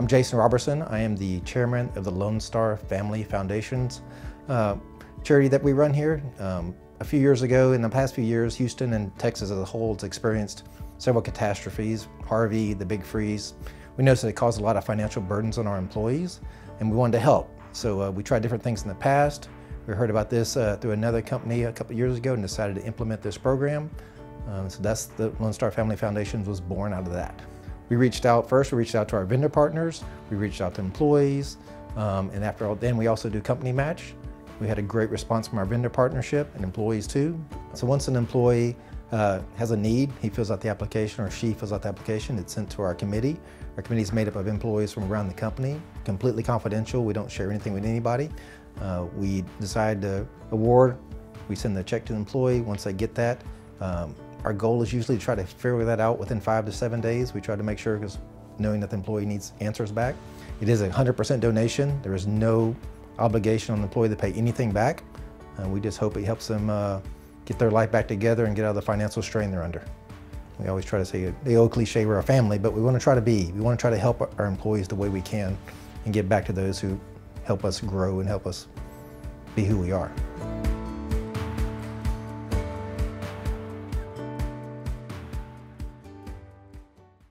I'm Jason Robertson. I am the chairman of the Lonestar Family Foundations uh, charity that we run here. Um, a few years ago, in the past few years, Houston and Texas as a whole has experienced several catastrophes, Harvey, the big freeze. We noticed that it caused a lot of financial burdens on our employees, and we wanted to help. So uh, we tried different things in the past. We heard about this uh, through another company a couple years ago and decided to implement this program. Um, so that's the Lonestar Family Foundations was born out of that. We reached out first, we reached out to our vendor partners, we reached out to employees, um, and after all, then we also do company match. We had a great response from our vendor partnership and employees too. So once an employee uh, has a need, he fills out the application or she fills out the application, it's sent to our committee. Our committee is made up of employees from around the company, completely confidential. We don't share anything with anybody. Uh, we decide to award, we send the check to the employee. Once they get that, um, our goal is usually to try to figure that out within five to seven days. We try to make sure because knowing that the employee needs answers back. It is a 100% donation. There is no obligation on the employee to pay anything back. Uh, we just hope it helps them uh, get their life back together and get out of the financial strain they're under. We always try to say the old cliche, we're a family, but we want to try to be. We want to try to help our employees the way we can and get back to those who help us grow and help us be who we are.